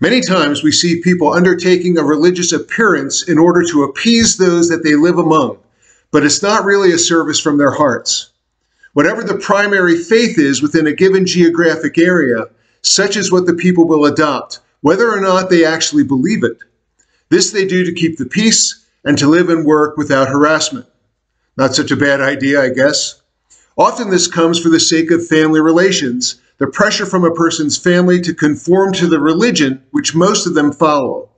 Many times we see people undertaking a religious appearance in order to appease those that they live among, but it's not really a service from their hearts. Whatever the primary faith is within a given geographic area, such is what the people will adopt, whether or not they actually believe it. This they do to keep the peace and to live and work without harassment. Not such a bad idea, I guess. Often this comes for the sake of family relations, the pressure from a person's family to conform to the religion which most of them follow.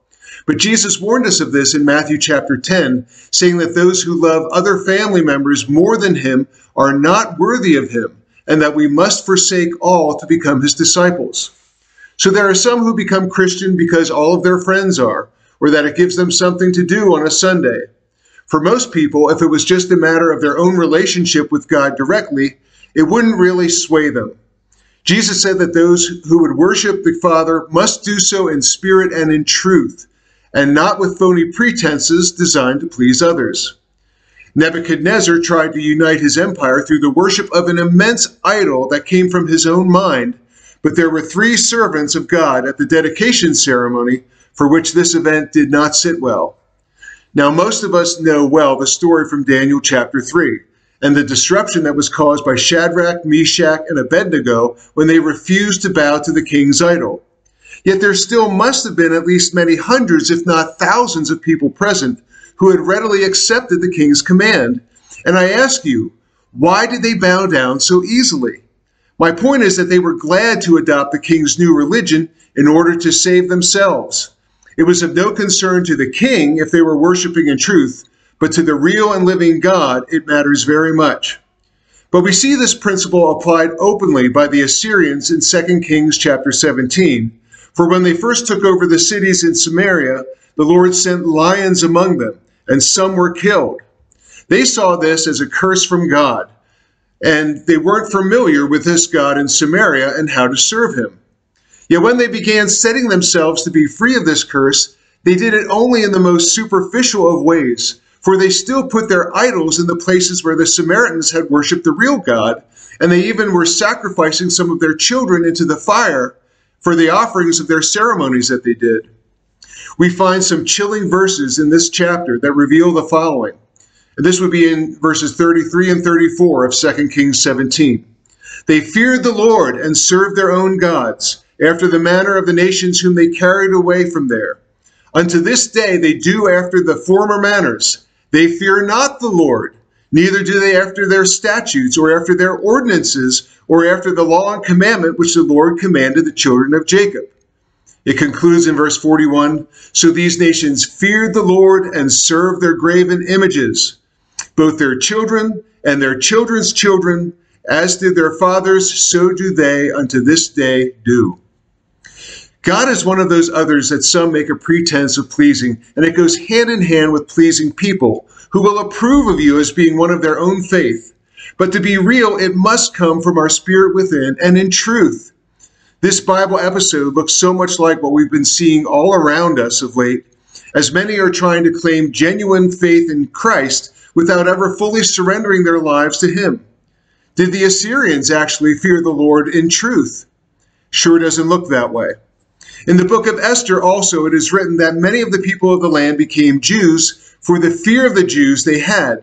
But Jesus warned us of this in Matthew chapter 10, saying that those who love other family members more than him are not worthy of him, and that we must forsake all to become his disciples. So there are some who become Christian because all of their friends are, or that it gives them something to do on a Sunday. For most people, if it was just a matter of their own relationship with God directly, it wouldn't really sway them. Jesus said that those who would worship the Father must do so in spirit and in truth, and not with phony pretenses designed to please others. Nebuchadnezzar tried to unite his empire through the worship of an immense idol that came from his own mind, but there were three servants of God at the dedication ceremony for which this event did not sit well. Now, most of us know well the story from Daniel chapter 3 and the disruption that was caused by Shadrach, Meshach, and Abednego when they refused to bow to the king's idol. Yet there still must have been at least many hundreds, if not thousands, of people present who had readily accepted the king's command. And I ask you, why did they bow down so easily? My point is that they were glad to adopt the king's new religion in order to save themselves. It was of no concern to the king if they were worshiping in truth, but to the real and living God, it matters very much. But we see this principle applied openly by the Assyrians in 2 Kings chapter 17. For when they first took over the cities in Samaria, the Lord sent lions among them, and some were killed. They saw this as a curse from God, and they weren't familiar with this God in Samaria and how to serve him. Yet when they began setting themselves to be free of this curse, they did it only in the most superficial of ways, for they still put their idols in the places where the Samaritans had worshiped the real God, and they even were sacrificing some of their children into the fire for the offerings of their ceremonies that they did. We find some chilling verses in this chapter that reveal the following. And this would be in verses 33 and 34 of 2 Kings 17. They feared the Lord and served their own gods after the manner of the nations whom they carried away from there. Unto this day they do after the former manners. They fear not the Lord, neither do they after their statutes, or after their ordinances, or after the law and commandment which the Lord commanded the children of Jacob. It concludes in verse 41 So these nations feared the Lord and served their graven images, both their children and their children's children, as did their fathers, so do they unto this day do. God is one of those others that some make a pretense of pleasing, and it goes hand in hand with pleasing people who will approve of you as being one of their own faith. But to be real, it must come from our spirit within and in truth. This Bible episode looks so much like what we've been seeing all around us of late, as many are trying to claim genuine faith in Christ without ever fully surrendering their lives to Him. Did the Assyrians actually fear the Lord in truth? Sure doesn't look that way. In the book of Esther, also, it is written that many of the people of the land became Jews for the fear of the Jews they had.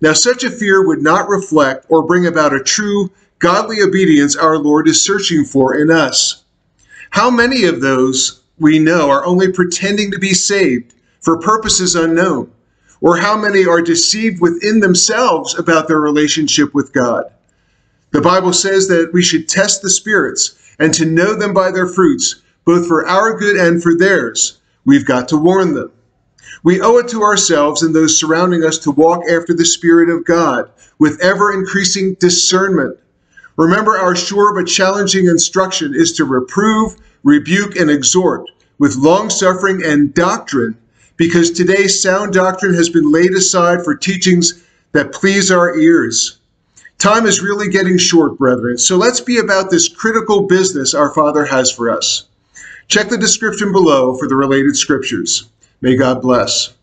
Now, such a fear would not reflect or bring about a true, godly obedience our Lord is searching for in us. How many of those we know are only pretending to be saved for purposes unknown? Or how many are deceived within themselves about their relationship with God? The Bible says that we should test the spirits and to know them by their fruits both for our good and for theirs. We've got to warn them. We owe it to ourselves and those surrounding us to walk after the Spirit of God with ever increasing discernment. Remember, our sure but challenging instruction is to reprove, rebuke, and exhort with long suffering and doctrine, because today's sound doctrine has been laid aside for teachings that please our ears. Time is really getting short, brethren, so let's be about this critical business our Father has for us. Check the description below for the related scriptures. May God bless.